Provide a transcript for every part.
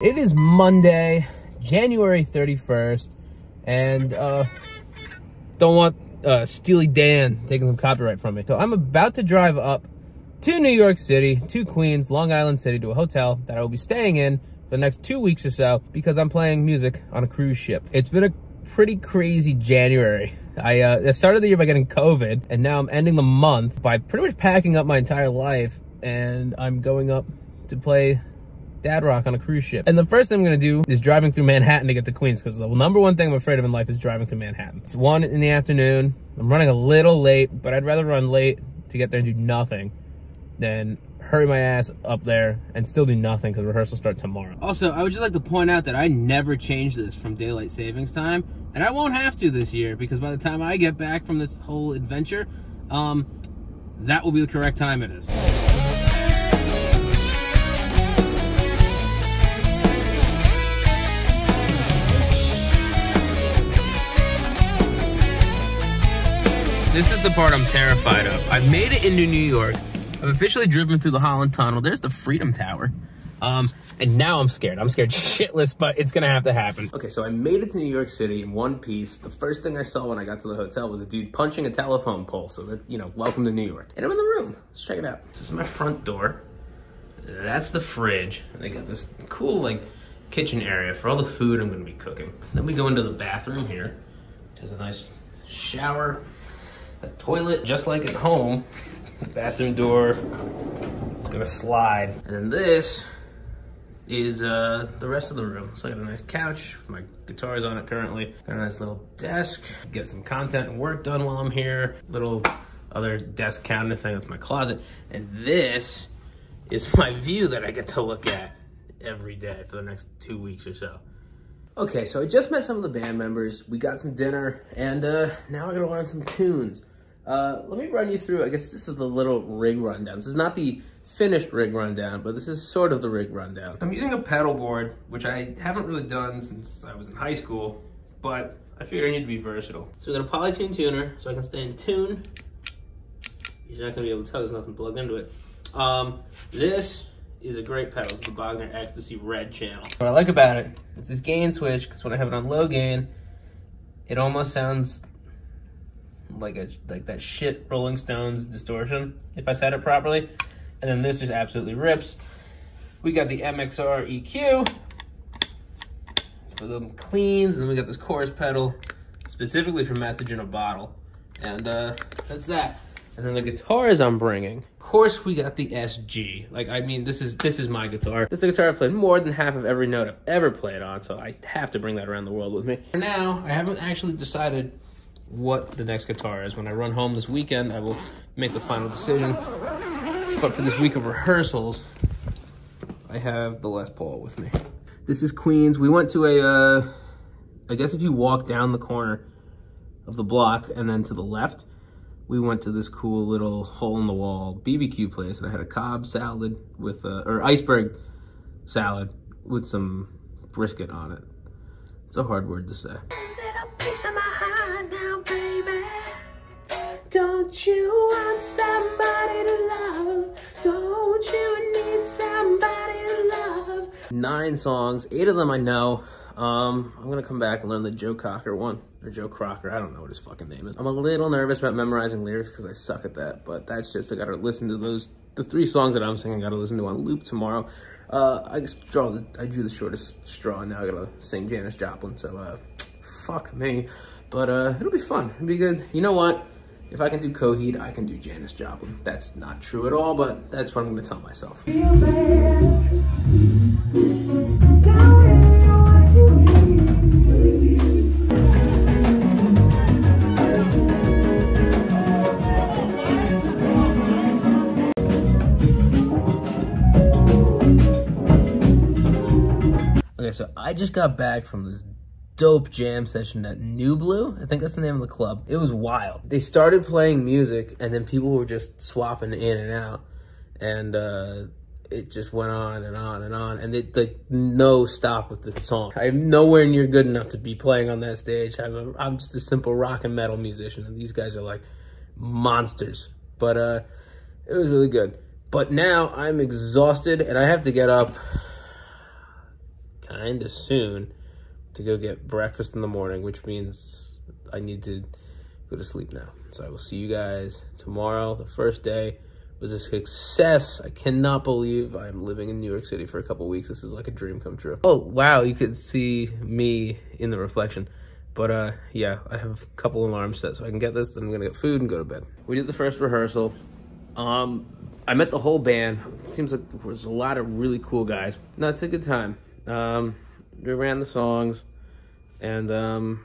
It is Monday, January 31st, and uh, don't want uh, Steely Dan taking some copyright from me. So I'm about to drive up to New York City, to Queens, Long Island City, to a hotel that I will be staying in for the next two weeks or so because I'm playing music on a cruise ship. It's been a pretty crazy January. I, uh, I started the year by getting COVID, and now I'm ending the month by pretty much packing up my entire life, and I'm going up to play dad rock on a cruise ship. And the first thing I'm gonna do is driving through Manhattan to get to Queens because the number one thing I'm afraid of in life is driving through Manhattan. It's one in the afternoon. I'm running a little late, but I'd rather run late to get there and do nothing than hurry my ass up there and still do nothing because rehearsals start tomorrow. Also, I would just like to point out that I never changed this from daylight savings time, and I won't have to this year because by the time I get back from this whole adventure, um, that will be the correct time it is. This is the part I'm terrified of. I've made it into New York. I've officially driven through the Holland Tunnel. There's the Freedom Tower. Um, and now I'm scared. I'm scared shitless, but it's gonna have to happen. Okay, so I made it to New York City in one piece. The first thing I saw when I got to the hotel was a dude punching a telephone pole. So that, you know, welcome to New York. And I'm in the room. Let's check it out. This is my front door. That's the fridge. And they got this cool, like, kitchen area for all the food I'm gonna be cooking. Then we go into the bathroom here, which has a nice shower, a toilet just like at home. Bathroom door, it's gonna slide. And then this is uh, the rest of the room. So I got a nice couch, my guitar's on it currently. Got a nice little desk, get some content and work done while I'm here. Little other desk counter thing, that's my closet. And this is my view that I get to look at every day for the next two weeks or so. Okay, so I just met some of the band members. We got some dinner, and uh, now I gotta learn some tunes. Uh, let me run you through, I guess this is the little rig rundown. This is not the finished rig rundown, but this is sort of the rig rundown. I'm using a pedal board, which I haven't really done since I was in high school, but I figured I need to be versatile. So we got a Polytune tuner, so I can stay in tune. You're not gonna be able to tell there's nothing plugged into it. Um, this is a great pedal. It's the Bogner Ecstasy Red channel. What I like about it is this gain switch, because when I have it on low gain, it almost sounds like a like that shit Rolling Stones distortion, if I said it properly. And then this just absolutely rips. We got the MXR EQ for the cleans, and then we got this chorus pedal specifically for message in a bottle. And uh, that's that. And then the guitars I'm bringing. Of course, we got the SG. Like, I mean, this is this is my guitar. This is a guitar I've played more than half of every note I've ever played on, so I have to bring that around the world with me. For now, I haven't actually decided what the next guitar is. When I run home this weekend, I will make the final decision. But for this week of rehearsals, I have the Les Paul with me. This is Queens. We went to a, uh, I guess if you walk down the corner of the block and then to the left, we went to this cool little hole-in-the-wall BBQ place, and I had a Cobb salad with, uh, or iceberg salad with some brisket on it. It's a hard word to say. Now, Don't you want somebody to love? Don't you need somebody to love? Nine songs, eight of them I know. Um, I'm gonna come back and learn the Joe Cocker one, or Joe Crocker, I don't know what his fucking name is. I'm a little nervous about memorizing lyrics because I suck at that, but that's just, I gotta listen to those, the three songs that I'm singing, I gotta listen to on loop tomorrow. Uh, I just draw the, I drew the shortest straw, and now I gotta sing Janis Joplin, so, uh, fuck me. But, uh, it'll be fun, it'll be good. You know what? If I can do Coheed, I can do Janis Joplin. That's not true at all, but that's what I'm gonna tell myself. Okay, so I just got back from this dope jam session at Nublu. I think that's the name of the club. It was wild. They started playing music and then people were just swapping in and out. And uh, it just went on and on and on. And it like no stop with the song. I'm nowhere near good enough to be playing on that stage. I'm, a, I'm just a simple rock and metal musician. And these guys are like monsters. But uh, it was really good. But now I'm exhausted and I have to get up kind of soon to go get breakfast in the morning, which means I need to go to sleep now. So I will see you guys tomorrow. The first day was a success. I cannot believe I'm living in New York City for a couple weeks. This is like a dream come true. Oh, wow, you could see me in the reflection. But uh, yeah, I have a couple alarms set so I can get this, then I'm gonna get food and go to bed. We did the first rehearsal. Um, I met the whole band. It seems like there was a lot of really cool guys. No, it's a good time. Um, we ran the songs, and um,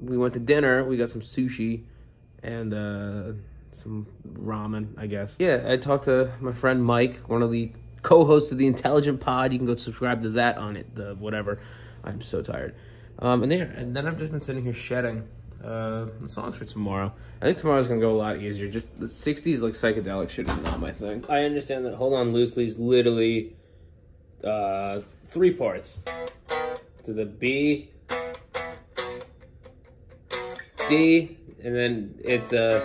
we went to dinner. We got some sushi and uh, some ramen, I guess. Yeah, I talked to my friend Mike, one of the co-hosts of the Intelligent Pod. You can go subscribe to that on it, the whatever. I'm so tired. Um, and there, and then I've just been sitting here shedding uh, the songs for tomorrow. I think tomorrow's gonna go a lot easier. Just the 60s, like psychedelic shit, is not my thing. I understand that. Hold on, loosely is literally uh, three parts to the B, D, and then it's a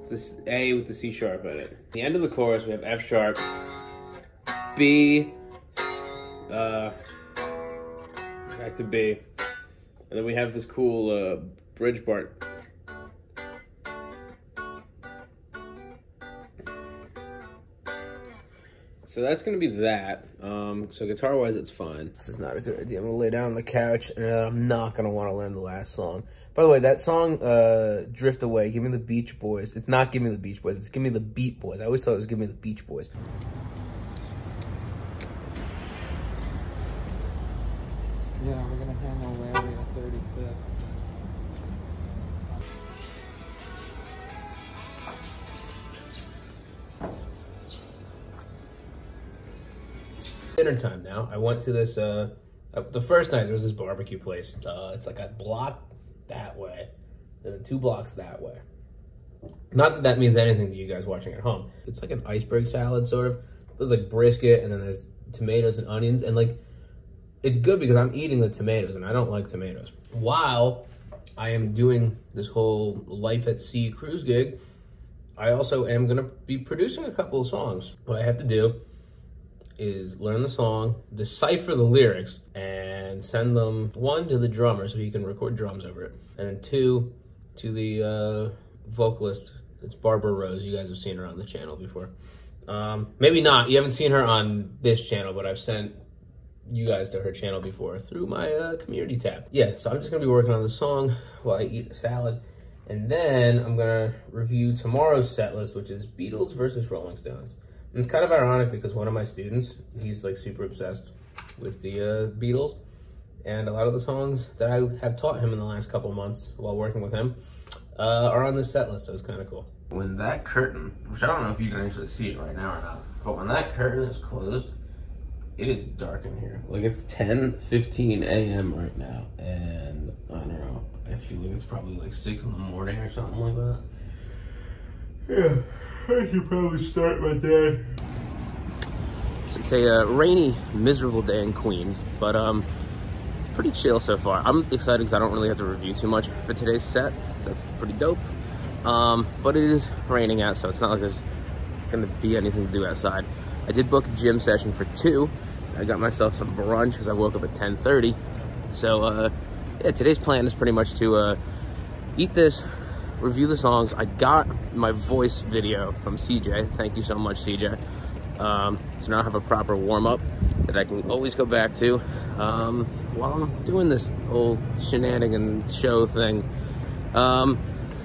it's a A with the C sharp in it. At the end of the chorus, we have F sharp, B, uh, back to B, and then we have this cool uh, bridge part. So that's gonna be that. Um, so guitar wise, it's fine. This is not a good idea. I'm gonna lay down on the couch and I'm not gonna wanna learn the last song. By the way, that song, uh, Drift Away, Give Me the Beach Boys. It's not Give Me the Beach Boys, it's Give Me the Beat Boys. I always thought it was Give Me the Beach Boys. Yeah, we're gonna hang away dinner time now. I went to this, uh, uh, the first night there was this barbecue place. Uh, it's like a block that way, then two blocks that way. Not that that means anything to you guys watching at home. It's like an iceberg salad, sort of. There's like brisket, and then there's tomatoes and onions, and like, it's good because I'm eating the tomatoes, and I don't like tomatoes. While I am doing this whole life at sea cruise gig, I also am gonna be producing a couple of songs. What I have to do is learn the song, decipher the lyrics, and send them one to the drummer so he can record drums over it, and then two to the uh, vocalist. It's Barbara Rose. You guys have seen her on the channel before. Um, maybe not. You haven't seen her on this channel, but I've sent you guys to her channel before through my uh, community tab. Yeah, so I'm just gonna be working on the song while I eat a salad. And then I'm gonna review tomorrow's set list, which is Beatles versus Rolling Stones. It's kind of ironic because one of my students, he's like super obsessed with the uh, Beatles. And a lot of the songs that I have taught him in the last couple months while working with him uh, are on this set list, so it's kind of cool. When that curtain, which I don't know if you can actually see it right now or not, but when that curtain is closed, it is dark in here. Like it's 10, 15 a.m. right now, and I don't know, I feel like it's probably like 6 in the morning or something like that. Yeah. I should probably start my day. It's a uh, rainy, miserable day in Queens, but um, pretty chill so far. I'm excited because I don't really have to review too much for today's set, so that's pretty dope. Um, but it is raining out, so it's not like there's gonna be anything to do outside. I did book a gym session for two. I got myself some brunch because I woke up at 10.30. So uh, yeah, today's plan is pretty much to uh, eat this, review the songs. I got my voice video from CJ. Thank you so much, CJ. Um, so now I have a proper warm-up that I can always go back to um, while I'm doing this whole shenanigan show thing. Um,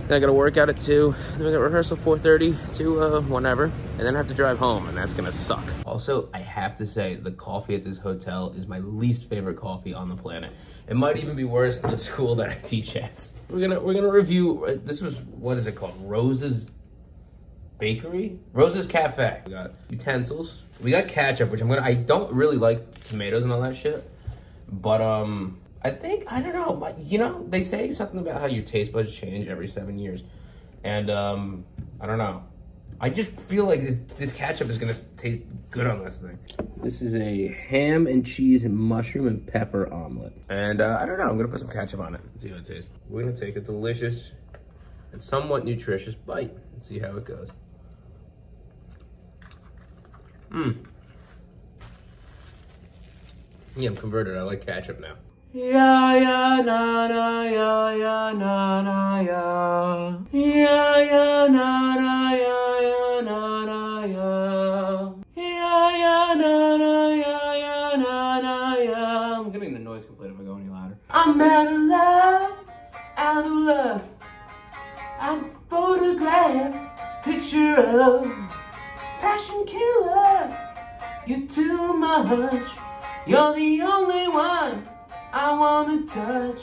then I got to work out at 2. Then we got rehearsal 4.30 to uh, whenever. And then I have to drive home, and that's going to suck. Also, I have to say, the coffee at this hotel is my least favorite coffee on the planet. It might even be worse than the school that I teach at. We're gonna we're gonna review. Uh, this was what is it called? Rose's Bakery, Rose's Cafe. We got utensils. We got ketchup, which I'm gonna. I don't really like tomatoes and all that shit, but um, I think I don't know. You know, they say something about how your taste buds change every seven years, and um, I don't know. I just feel like this, this ketchup is gonna taste good on this thing. This is a ham and cheese and mushroom and pepper omelet. And uh, I don't know, I'm gonna put some ketchup on it and see how it tastes. We're gonna take a delicious and somewhat nutritious bite and see how it goes. Mmm. Yeah, I'm converted. I like ketchup now. Ya ya na na ya ya na na ya ya ya na na ya ya na na ya ya ya na na ya ya na na ya I'm getting the noise complaint if I go any louder. I'm out of love, out of love. I photograph picture of passion killer. You're too much. You're the only one I wanna touch.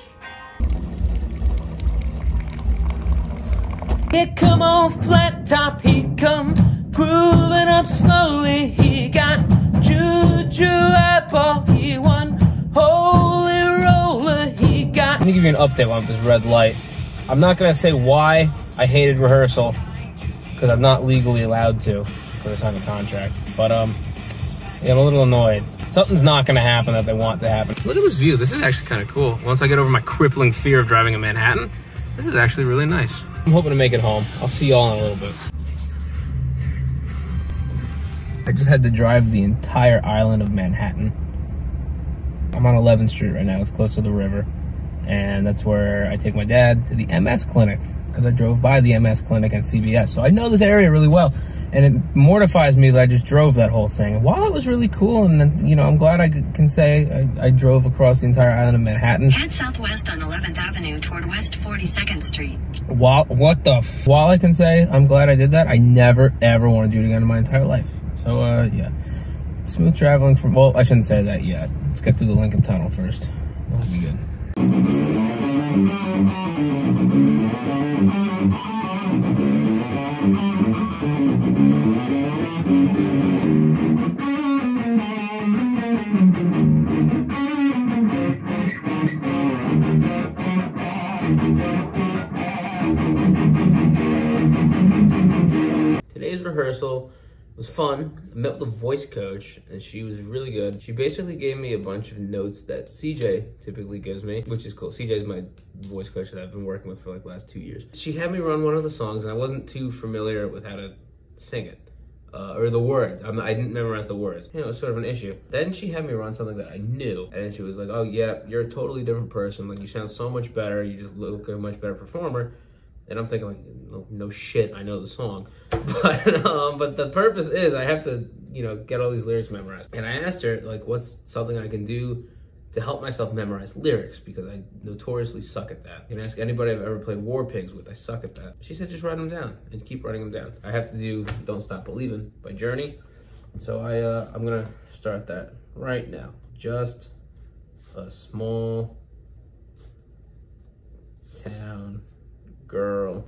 Here come on flat top, he come grooving up slowly. He got juju apple, he won holy roller. He got Let me give you an update on this red light. I'm not gonna say why I hated rehearsal because I'm not legally allowed to because I signed a contract. But um, yeah, I'm a little annoyed. Something's not gonna happen that they want to happen. Look at this view. This is actually kind of cool. Once I get over my crippling fear of driving in Manhattan, this is actually really nice. I'm hoping to make it home. I'll see y'all in a little bit. I just had to drive the entire island of Manhattan. I'm on 11th Street right now. It's close to the river. And that's where I take my dad to the MS clinic because I drove by the MS clinic and CBS. So I know this area really well. And it mortifies me that I just drove that whole thing. While it was really cool, and you know, I'm glad I can say I, I drove across the entire island of Manhattan. Head southwest on 11th Avenue toward West 42nd Street. While what the f- while I can say I'm glad I did that, I never ever want to do it again in my entire life. So uh, yeah, smooth traveling from. Well, I shouldn't say that yet. Let's get through the Lincoln Tunnel first. That'll be good. Rehearsal was fun. I met with a voice coach, and she was really good. She basically gave me a bunch of notes that CJ typically gives me, which is cool. CJ is my voice coach that I've been working with for like the last two years. She had me run one of the songs, and I wasn't too familiar with how to sing it. Uh, or the words. I'm, I didn't memorize the words. You know, it was sort of an issue. Then she had me run something that I knew, and she was like, "Oh yeah, you're a totally different person. Like you sound so much better. You just look like a much better performer." And I'm thinking like, no, no shit, I know the song, but um, but the purpose is I have to you know get all these lyrics memorized. And I asked her like, what's something I can do to help myself memorize lyrics because I notoriously suck at that. You can ask anybody I've ever played War Pigs with, I suck at that. She said just write them down and keep writing them down. I have to do Don't Stop Believing by Journey. So I uh, I'm gonna start that right now. Just a small town girl.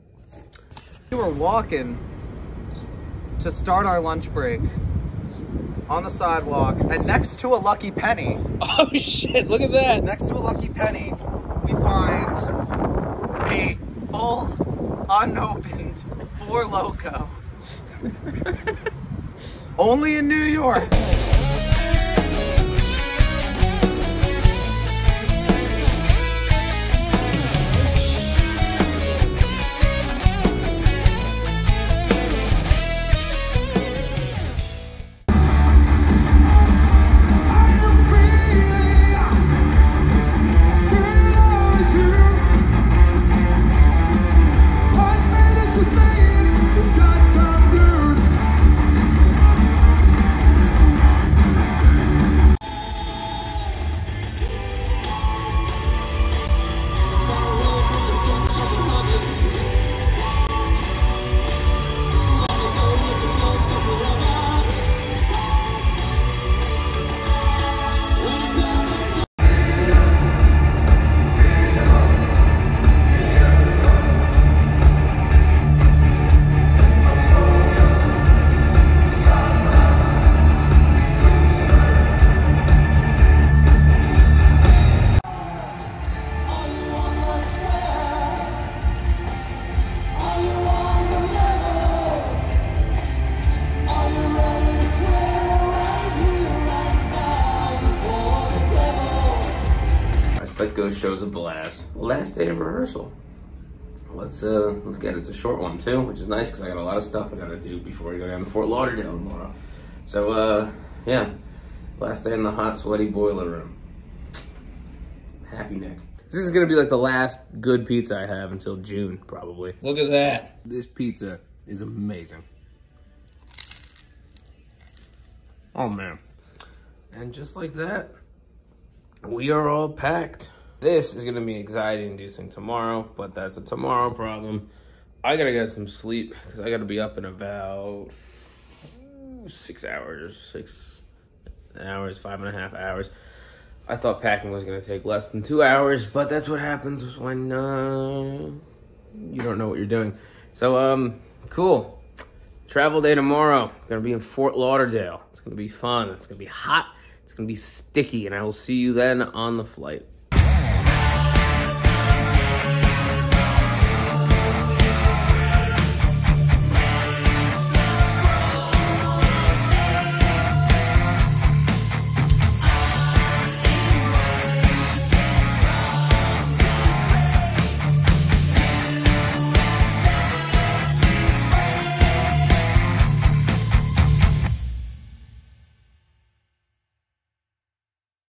We were walking to start our lunch break on the sidewalk, and next to a Lucky Penny, Oh shit! Look at that. next to a Lucky Penny, we find a full, unopened Four Loco. Only in New York. That Ghost Show's a blast. Last day of rehearsal. Let's uh let's get it. It's a short one too, which is nice because I got a lot of stuff I gotta do before I go down to Fort Lauderdale tomorrow. So uh yeah, last day in the hot, sweaty boiler room. Happy Nick. This is gonna be like the last good pizza I have until June, probably. Look at that. This pizza is amazing. Oh man. And just like that, we are all packed. This is gonna be anxiety inducing tomorrow, but that's a tomorrow problem. I gotta get some sleep because I gotta be up in about six hours, six hours, five and a half hours. I thought packing was gonna take less than two hours, but that's what happens when uh, you don't know what you're doing. So, um, cool. Travel day tomorrow. Gonna be in Fort Lauderdale. It's gonna be fun. It's gonna be hot. It's gonna be sticky, and I will see you then on the flight.